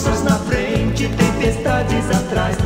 Rochas na frente, tempestades atrás,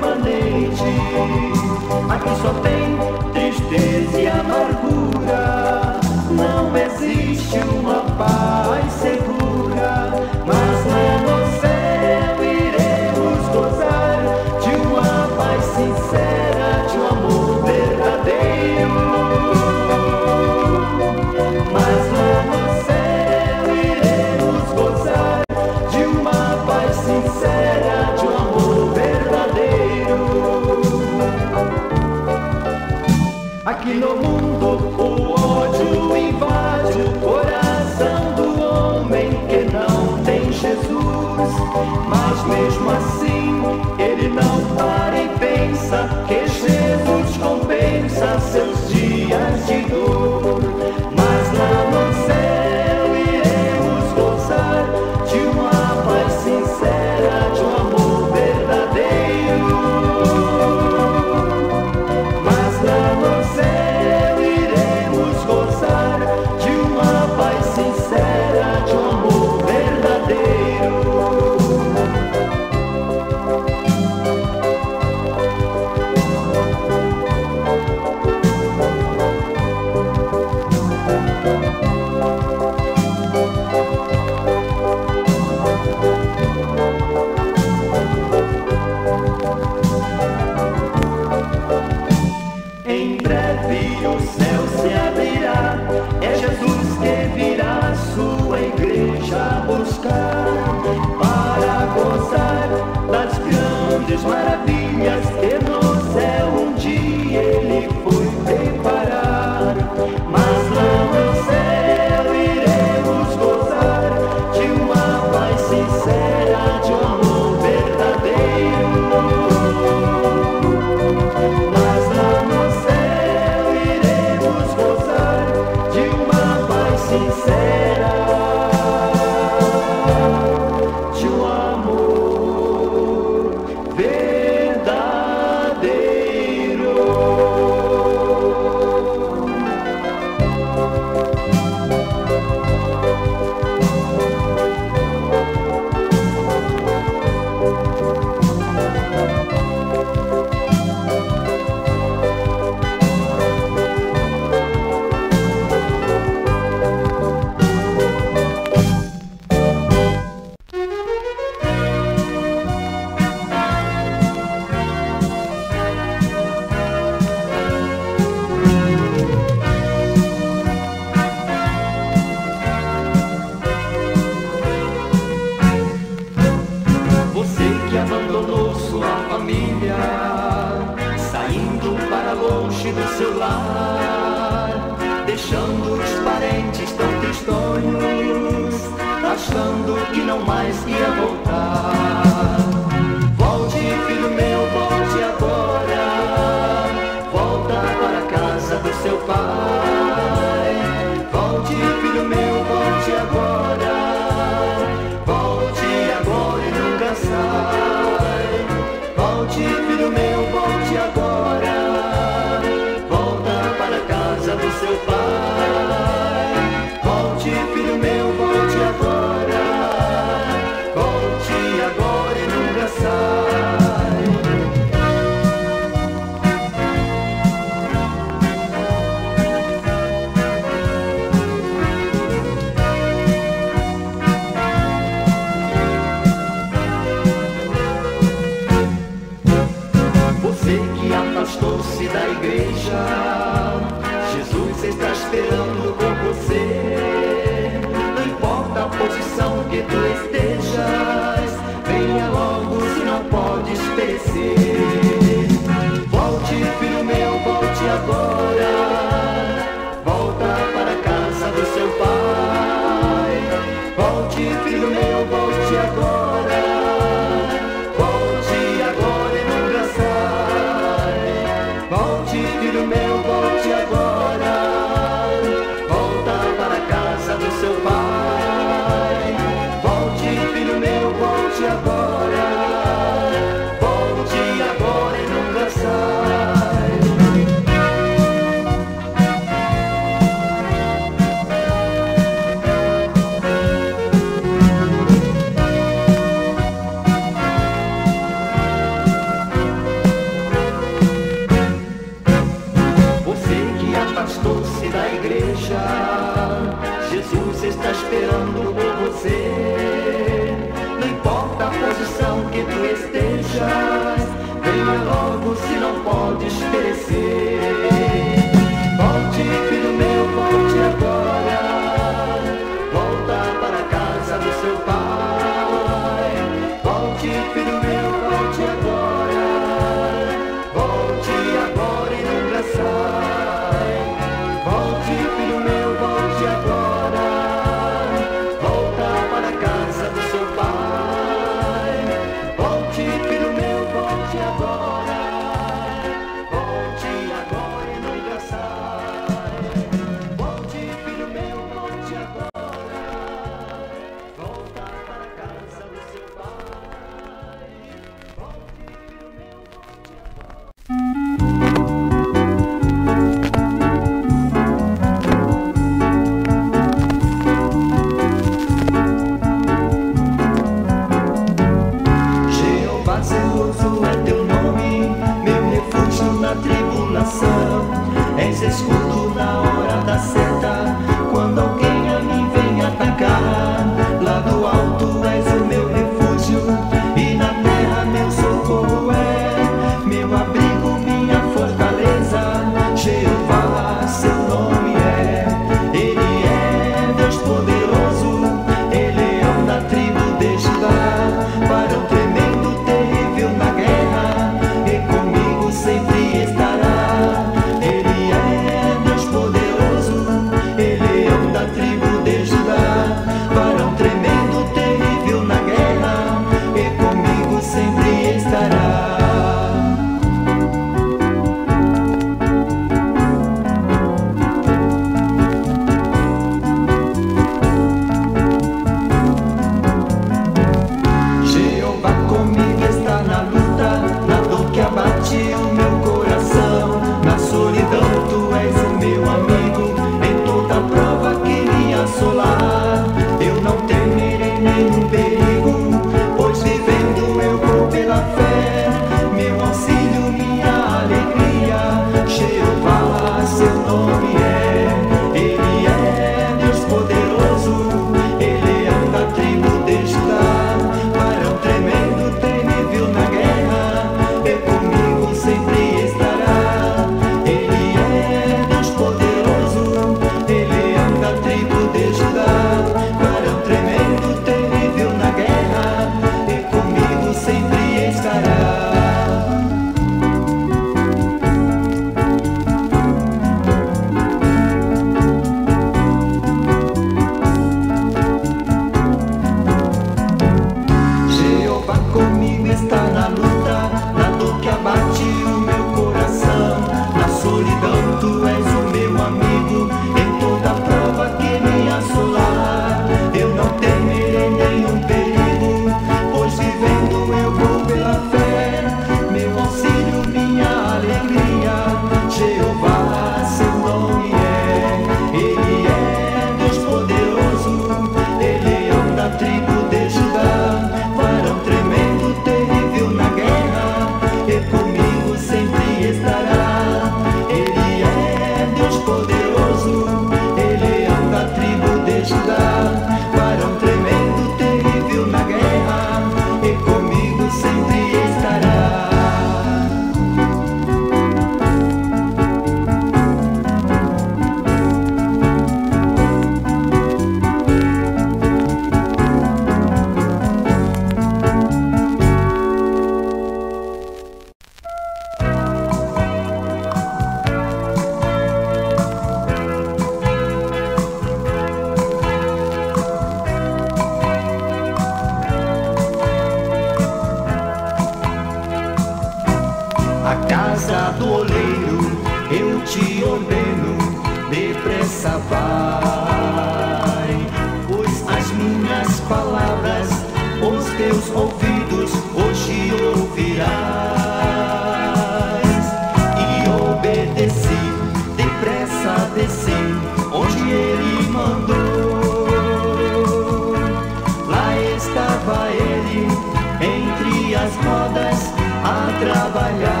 e as modas a trabalhar.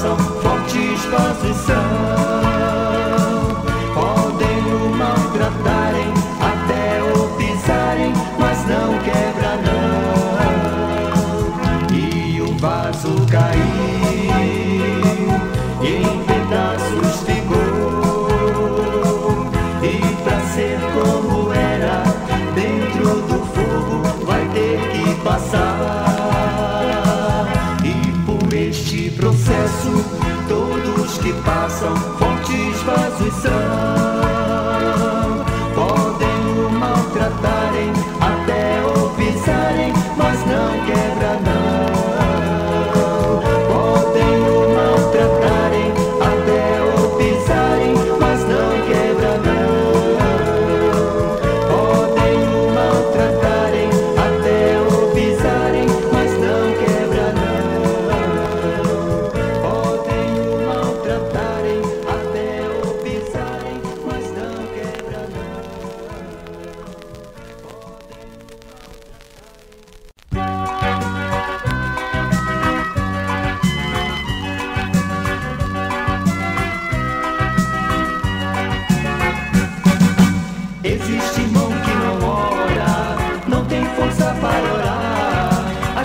coração, forte exposição.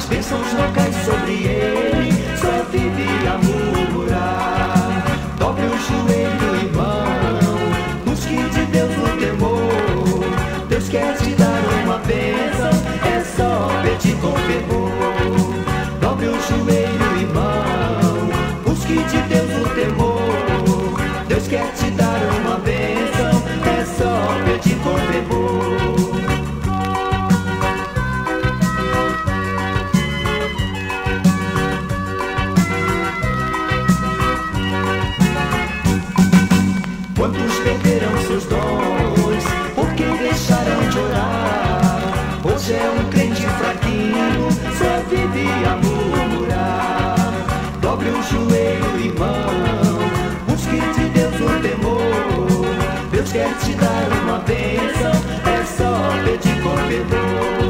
as bênçãos não sobre ele, só vive a murmurar. Dobre o joelho, irmão, busque de Deus o temor. Deus quer te dar uma bênção, é só pedir com fervor. Dobre o joelho, irmão, busque de Deus o temor. Deus quer te dar uma bênção, é só pedir com fervor. te dar uma bênção, é só pedir com perdão.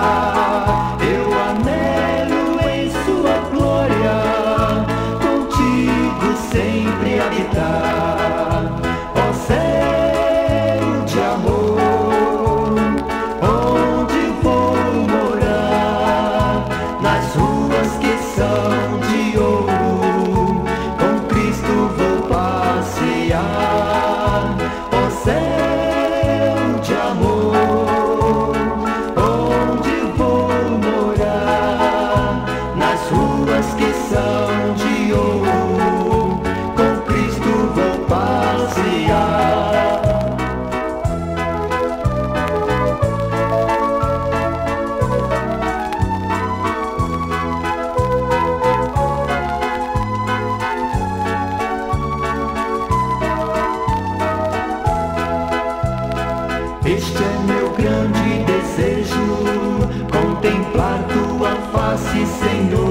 Bye. face, Senhor.